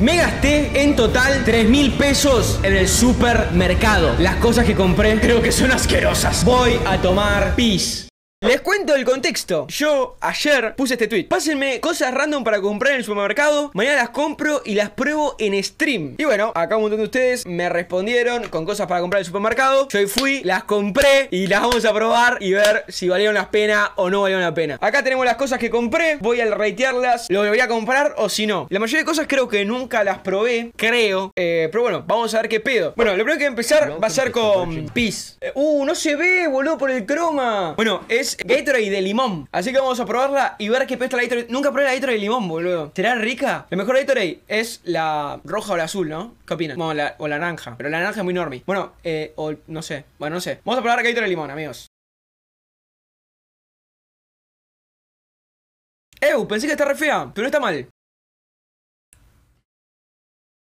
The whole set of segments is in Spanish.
Me gasté en total 3 mil pesos en el supermercado. Las cosas que compré creo que son asquerosas. Voy a tomar pis. Les cuento el contexto. Yo ayer puse este tweet. Pásenme cosas random para comprar en el supermercado. Mañana las compro y las pruebo en stream. Y bueno, acá un montón de ustedes me respondieron con cosas para comprar en el supermercado. Yo fui, las compré y las vamos a probar y ver si valieron la pena o no valieron la pena. Acá tenemos las cosas que compré. Voy a ratearlas. Lo volvería a comprar o si no. La mayoría de cosas creo que nunca las probé. Creo. Eh, pero bueno, vamos a ver qué pedo. Bueno, lo primero que voy a empezar va a ser con Peace. Eh, uh, no se ve, boludo, por el croma. Bueno, es Gatorade de limón. Así que vamos a probarla y ver qué pesta la Gatorade. Nunca probé la Gatorade de limón, boludo. ¿Será rica? La mejor Gatorade es la roja o la azul, ¿no? ¿Qué opinan? Bueno, la, o la naranja. Pero la naranja es muy enorme. Bueno, eh, o no sé. Bueno, no sé. Vamos a probar Gatorade de limón, amigos. Ew, pensé que está re fea, pero no está mal.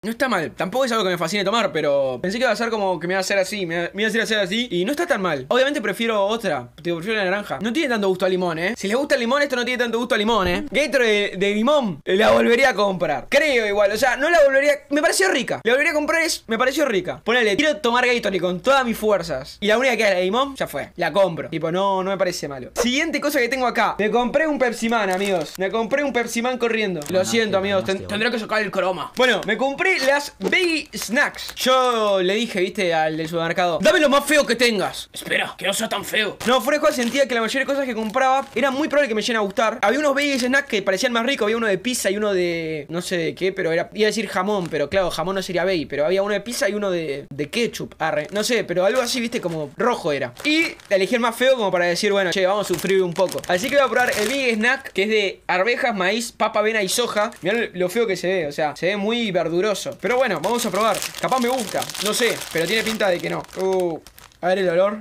No está mal, tampoco es algo que me fascine tomar, pero pensé que iba a ser como que me iba a hacer así, me iba a hacer hacer así, y no está tan mal. Obviamente prefiero otra, prefiero la naranja. No tiene tanto gusto a limón, ¿eh? Si les gusta el limón, esto no tiene tanto gusto a limón, ¿eh? Gatorade de, de limón, la volvería a comprar. Creo igual, o sea, no la volvería... Me pareció rica. La volvería a comprar es... Me pareció rica. Ponele, quiero tomar Gatorade con todas mis fuerzas. Y la única que es la de limón, ya fue. La compro. Tipo, no, no me parece malo. Siguiente cosa que tengo acá. Me compré un Pepsi Man, amigos. Me compré un Pepsi Man corriendo. Lo siento, amigos. tendré que sacar el croma. Bueno, me compré las Baby Snacks. Yo le dije, viste, al del supermercado, dame lo más feo que tengas. Espera, que no sea tan feo. No, fuera de sentía que la mayoría de cosas que compraba era muy probable que me lleguen a gustar. Había unos Baby Snacks que parecían más ricos. Había uno de pizza y uno de, no sé de qué, pero era, iba a decir jamón, pero claro, jamón no sería baby. Pero había uno de pizza y uno de, de ketchup. Arre, no sé, pero algo así, viste, como rojo era. Y elegí el más feo como para decir, bueno, che, vamos a sufrir un poco. Así que voy a probar el Big Snack, que es de arvejas, maíz, papa, avena y soja. Mirá lo feo que se ve, o sea, se ve muy verduroso. Pero bueno, vamos a probar. Capaz me gusta, no sé, pero tiene pinta de que no. Uh, a ver el olor.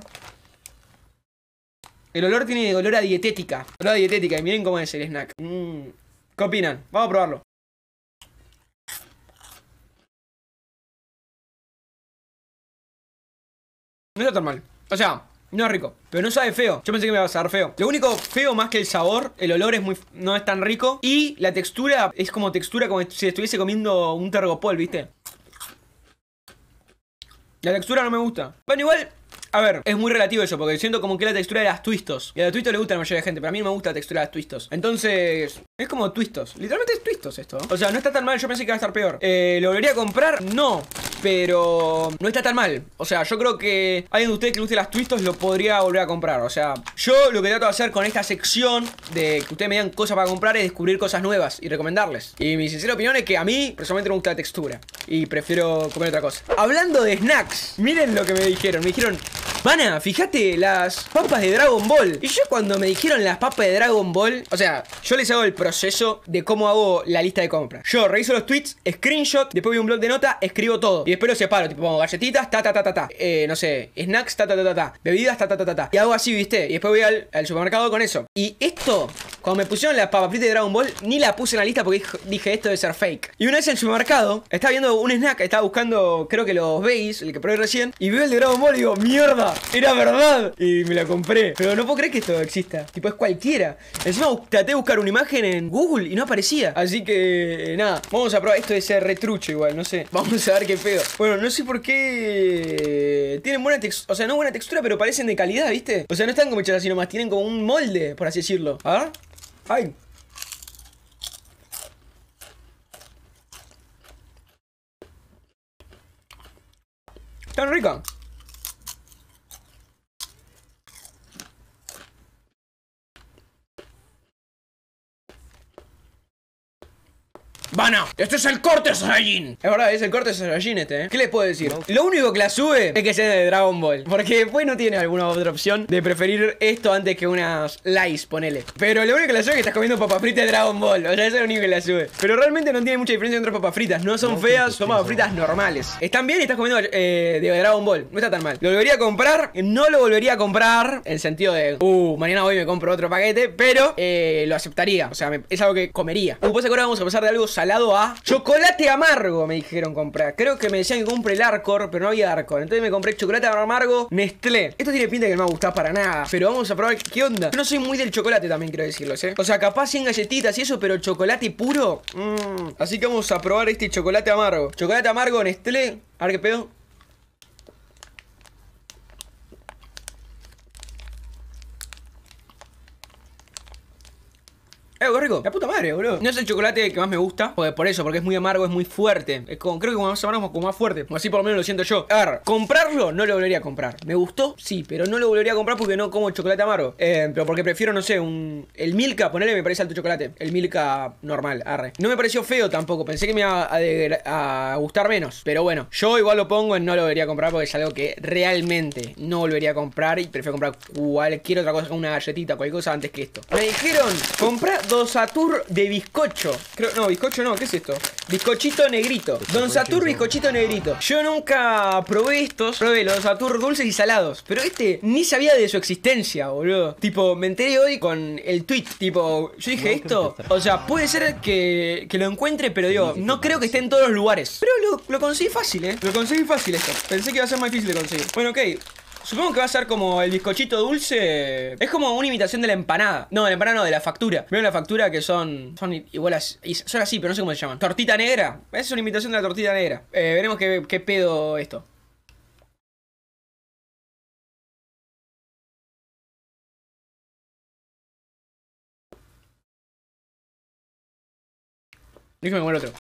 El olor tiene olor a dietética. Olor a dietética. Y miren cómo es el snack. Mm. ¿Qué opinan? Vamos a probarlo. No está tan mal. O sea, no es rico, pero no sabe feo. Yo pensé que me iba a saber feo. Lo único feo más que el sabor, el olor es muy no es tan rico y la textura es como textura como si estuviese comiendo un tergopol, ¿viste? La textura no me gusta. Bueno, igual a ver, es muy relativo eso, porque siento como que la textura de las twistos. Y a los twistos le gusta la mayoría de gente, pero a mí no me gusta la textura de las twistos. Entonces, es como twistos. Literalmente es twistos esto. O sea, no está tan mal, yo pensé que iba a estar peor. Eh, ¿Lo volvería a comprar? No. Pero no está tan mal. O sea, yo creo que alguien de ustedes que le guste las twistos lo podría volver a comprar. O sea, yo lo que trato de hacer con esta sección de que ustedes me digan cosas para comprar es descubrir cosas nuevas y recomendarles. Y mi sincera opinión es que a mí personalmente me gusta la textura. Y prefiero comer otra cosa. Hablando de snacks, miren lo que me dijeron. Me dijeron, Mana, fíjate las papas de Dragon Ball. Y yo cuando me dijeron las papas de Dragon Ball, o sea, yo les hago el proceso de cómo hago la lista de compras. Yo reviso los tweets, screenshot, después voy a un blog de nota, escribo todo. Después lo separo, tipo pongo galletitas, ta ta ta ta ta. Eh, no sé, snacks, ta ta ta ta ta. Bebidas, ta ta ta ta ta. Y hago así, viste. Y después voy al, supermercado con eso. Y esto, cuando me pusieron papas fritas de Dragon Ball, ni la puse en la lista porque dije esto debe ser fake. Y una vez en el supermercado, estaba viendo un snack, estaba buscando, creo que los veis, el que probé recién, y veo el de Dragon Ball y digo, mierda, era verdad. Y me la compré. Pero no puedo creer que esto exista. Tipo, es cualquiera. Encima traté de buscar una imagen en Google y no aparecía. Así que, eh, nada. Vamos a probar. Esto de ser retrucho igual, no sé. Vamos a ver qué pedo. Bueno, no sé por qué. Tienen buena textura. O sea, no buena textura, pero parecen de calidad, ¿viste? O sea, no están como hechas así nomás. Tienen como un molde, por así decirlo. A ver. Ay. Tan rica. Vana, esto es el corte Saiyajin. Es verdad, es el corte Saiyajin este, ¿eh? ¿Qué les puedo decir? Lo único que la sube es que sea de Dragon Ball. Porque después no tiene alguna otra opción de preferir esto antes que unas Lice, ponele. Pero lo único que la sube es que estás comiendo papas fritas de Dragon Ball. O sea, eso es lo único que la sube. Pero realmente no tiene mucha diferencia entre papas fritas. No son feas, son papas fritas normales. Están bien y estás comiendo eh, de Dragon Ball. No está tan mal. ¿Lo volvería a comprar? No lo volvería a comprar en sentido de, uh, mañana voy y me compro otro paquete. Pero eh, lo aceptaría. O sea, me- es algo que comería. Pues ahora vamos a pasar de algo salado a chocolate amargo, me dijeron comprar. Creo que me decían que compre el Arcor, pero no había Arcor. Entonces me compré chocolate amargo Nestlé. Esto tiene pinta que no me va a para nada, pero vamos a probar qué onda. Yo no soy muy del chocolate también, quiero decirlo, ¿eh? O sea, capaz sin galletitas y eso, pero chocolate puro. mmm. Así que vamos a probar este chocolate amargo. Chocolate amargo Nestlé. A ver qué pedo. La puta madre, boludo. No es el chocolate que más me gusta. Porque por eso, porque es muy amargo, es muy fuerte. Creo que como más amargo, como más fuerte. Así por lo menos lo siento yo. A ver, comprarlo no lo volvería a comprar. ¿Me gustó? Sí, pero no lo volvería a comprar porque no como chocolate amargo. Eh, pero porque prefiero, no sé, un. El Milka, ponele, me parece alto chocolate. El Milka normal, arre. No me pareció feo tampoco. Pensé que me iba a, gustar menos. Pero bueno, yo igual lo pongo en no lo volvería a comprar porque es algo que realmente no volvería a comprar. Y prefiero comprar cualquier otra cosa, una galletita, cualquier cosa antes que esto. Me dijeron, comprar Don Satur de bizcocho. Creo, no, bizcocho no, ¿qué es esto? Bizcochito negrito. Don Satur bizcochito negrito. Yo nunca probé estos. Probé los Satur dulces y salados. Pero este ni sabía de su existencia, boludo. Tipo, me enteré hoy con el tweet. Tipo, yo dije esto. O sea, puede ser que, que lo encuentre, pero digo, no creo que esté en todos los lugares. Pero lo, lo conseguí fácil, eh. Lo conseguí fácil esto. Pensé que iba a ser más difícil de conseguir. Bueno, ok. Supongo que va a ser como el bizcochito dulce. Es como una imitación de la empanada. No, de la empanada no, de la factura. Veo la factura que son. Son igual así. Son así, pero no sé cómo se llaman. Tortita negra. Es una imitación de la tortita negra. Eh, veremos qué, qué pedo esto. Déjame comer otro.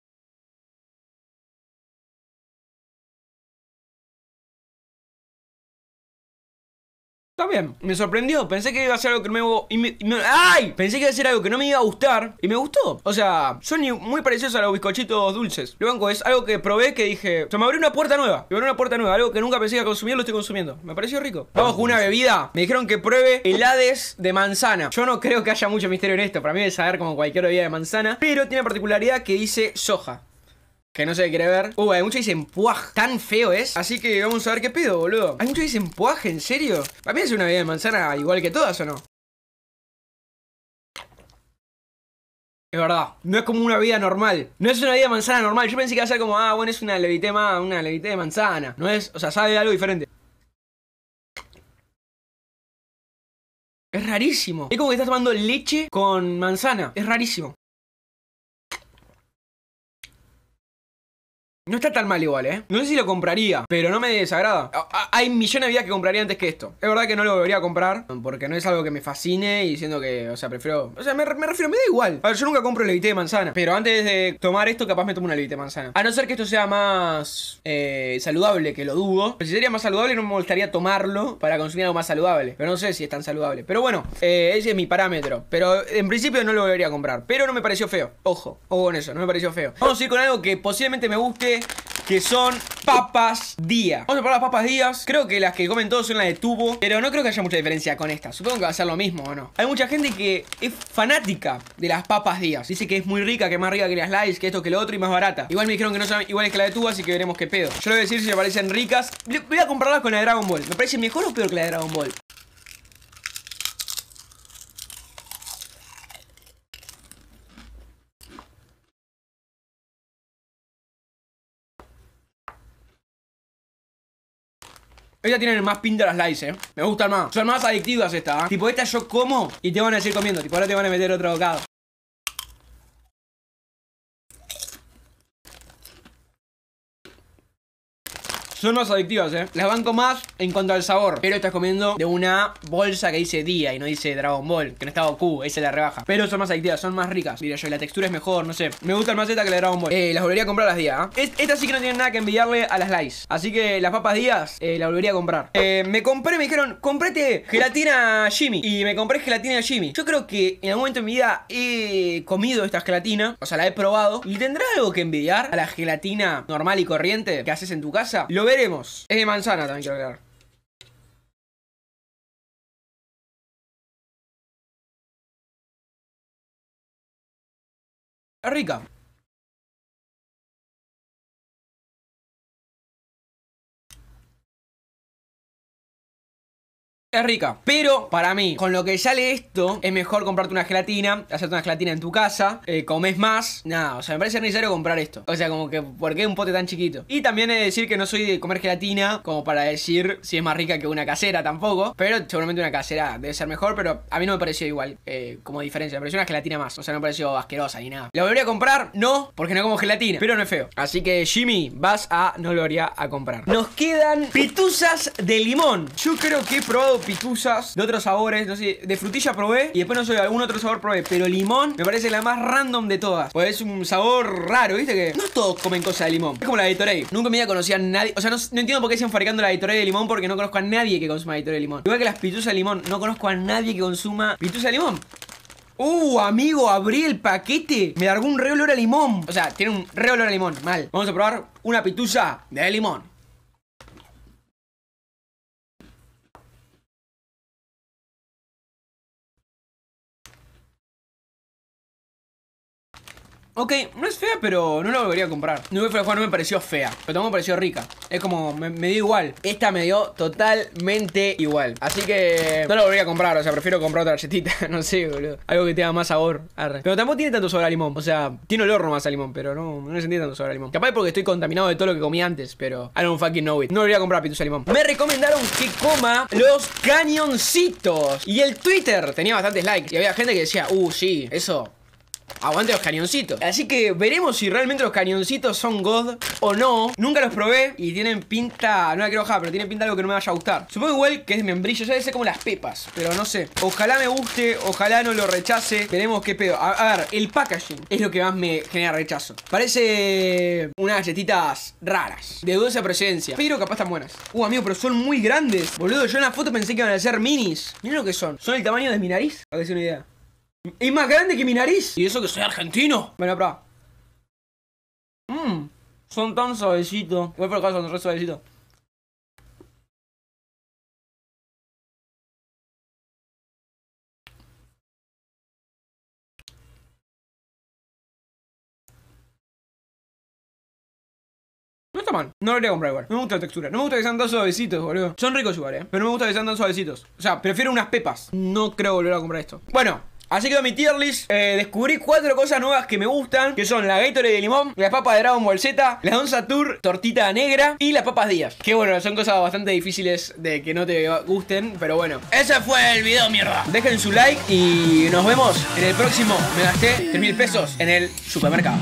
Bien, me sorprendió. Pensé que iba a ser algo que no me, me- ¡Ay! Pensé que iba a ser algo que no me iba a gustar. Y me gustó. O sea, son muy parecidos a los bizcochitos dulces. Lo banco es algo que probé que dije. Se me abrió una puerta nueva. Me abrió una puerta nueva. Algo que nunca pensé que iba a consumir, lo estoy consumiendo. Me pareció rico. Vamos con una bebida. Me dijeron que pruebe helades de manzana. Yo no creo que haya mucho misterio en esto. Para mí es saber como cualquier bebida de manzana. Pero tiene particularidad que dice soja. Que no se quiere ver. Uh, hay mucho que dicen puaj. Tan feo es. Así que vamos a ver qué pedo, boludo. Hay mucho que dicen puaj, ¿en serio? ¿Para mí es una bebida de manzana igual que todas o no? Es verdad, no es como una bebida normal. No es una bebida de manzana normal. Yo pensé que iba a ser como, ah, bueno, es una levité una levité de manzana. No es, o sea, sabe algo diferente. Es rarísimo. Es como que estás tomando leche con manzana. Es rarísimo. No está tan mal igual, ¿eh? No sé si lo compraría, pero no me desagrada. A- a- Hay millones de vidas que compraría antes que esto. Es verdad que no lo volvería a comprar, porque no es algo que me fascine y siendo que, o sea, prefiero... O sea, me, me refiero, me da igual. A ver, yo nunca compro levité de manzana, pero antes de tomar esto, capaz me tomo una levité de manzana. A no ser que esto sea más eh, saludable, que lo dudo. Pero si sería más saludable, no me molestaría tomarlo para consumir algo más saludable. Pero no sé si es tan saludable. Pero bueno, eh, ese es mi parámetro. Pero en principio no lo volvería a comprar. Pero no me pareció feo. Ojo, ojo con eso, no me pareció feo. Vamos a ir con algo que posiblemente me guste que son papas día. Vamos a probar las papas días. Creo que las que comen todos son las de tubo, pero no creo que haya mucha diferencia con estas. Supongo que va a ser lo mismo o no. Hay mucha gente que es fanática de las papas días. Dice que es muy rica, que más rica que las Slice, que esto, que lo otro y más barata. Igual me dijeron que no son iguales que la de tubo, así que veremos qué pedo. Yo le voy a decir si me parecen ricas. Voy a comprarlas con la de Dragon Ball. ¿Me parece mejor o peor que la de Dragon Ball? Estas tienen más pinta las Slice, eh. Me gustan más. Son más adictivas estas, ¿eh? Tipo, estas yo como y te van a seguir comiendo. Tipo, ahora te van a meter otro bocado. Son más adictivas, eh. Las banco más en cuanto al sabor. Pero estás comiendo de una bolsa que dice día y no dice Dragon Ball. Que no está Goku, esa es la rebaja. Pero son más adictivas, son más ricas. Diría yo, la textura es mejor, no sé. Me gustan más esta que la de Dragon Ball. Eh, las volvería a comprar las días, ¿eh? Es- Estas sí que no tienen nada que envidiarle a las Lice. Así que las papas días, eh, las volvería a comprar. Eh, me compré, me dijeron, comprate gelatina Jimmy. Y me compré gelatina Jimmy. Yo creo que en algún momento en mi vida he comido esta gelatina. O sea, la he probado. ¿Y tendrá algo que envidiar a la gelatina normal y corriente que haces en tu casa? Lo veremos. De manzana también quiero. Es rica. Es rica, pero para mí, con lo que sale esto, es mejor comprarte una gelatina, hacerte una gelatina en tu casa, eh, comes más. Nada, o sea, me parece necesario comprar esto. O sea, como que, ¿por qué un pote tan chiquito? Y también he de decir que no soy de comer gelatina, como para decir si es más rica que una casera tampoco. Pero seguramente una casera debe ser mejor, pero a mí no me pareció igual, eh, como diferencia. Me pareció una gelatina más, o sea, no me pareció asquerosa ni nada. ¿La volvería a comprar? No, porque no como gelatina, pero no es feo. Así que, Jimmy, vas a no lo haría a comprar. Nos quedan pituzas de limón. Yo creo que he probado pituzas de otros sabores, no sé, de frutilla probé y después no sé, de algún otro sabor probé, pero limón me parece la más random de todas. Pues es un sabor raro, ¿viste? Que no todos comen cosas de limón. Es como la de Gatorade. Nunca me había conocido a nadie, o sea, no, entiendo por qué siguen fabricando la Gatorade de limón porque no conozco a nadie que consuma Gatorade de limón. Igual que las pituzas de limón, no conozco a nadie que consuma pituza de limón. Uh, amigo, abrí el paquete. Me largó un re olor a limón. O sea, tiene un re olor a limón. Mal. Vamos a probar una pituza de limón. Ok, no es fea, pero no la volvería a comprar. No me, no me pareció fea, pero tampoco me pareció rica. Es como, me, dio igual. Esta me dio totalmente igual. Así que no la volvería a comprar. O sea, prefiero comprar otra galletita. no sé, boludo. Algo que tenga más sabor. Pero tampoco tiene tanto sabor a limón. O sea, tiene olor nomás a limón, pero no, no sentí tanto sabor a limón. Capaz porque estoy contaminado de todo lo que comí antes, pero I don't fucking know it. No volvería a comprar pitusa limón. Me recomendaron que coma los cañoncitos. Y el Twitter tenía bastantes likes. Y había gente que decía, uh, sí, eso Aguante los cañoncitos. Así que veremos si realmente los cañoncitos son God o no. Nunca los probé y tienen pinta. No la quiero bajar, pero tienen pinta de algo que no me vaya a gustar. Supongo igual que es membrillo. Ya debe como las pepas, pero no sé. Ojalá me guste, ojalá no lo rechace. Veremos qué pedo. A, ver, el packaging es lo que más me genera rechazo. Parece unas galletitas raras, de dudosa presencia, pero capaz están buenas. Uh, amigo, pero son muy grandes. Boludo, yo en la foto pensé que iban a ser minis. Miren lo que son. Son el tamaño de mi nariz. Para que se una idea. Es más grande que mi nariz. Y eso que soy argentino. Bueno, prueba. Mmm. Son tan suavecitos. Voy por acá, son re suavecitos. No está mal, no lo haría comprar igual. No me gusta la textura, no me gusta que sean tan suavecitos, boludo. Son ricos igual, eh. Pero no me gusta que sean tan suavecitos. O sea, prefiero unas pepas. No creo volver a comprar esto. Bueno, Así quedó mi tier list. Eh, descubrí cuatro cosas nuevas que me gustan. Que son la Gatorade de limón, las papas de Dragon Ball Z, la Onza Tour, tortita negra y las papas Díaz. Que bueno, son cosas bastante difíciles de que no te gusten. Pero bueno, ese fue el video, mierda. Dejen su like y nos vemos en el próximo. Me gasté 3 mil pesos en el supermercado.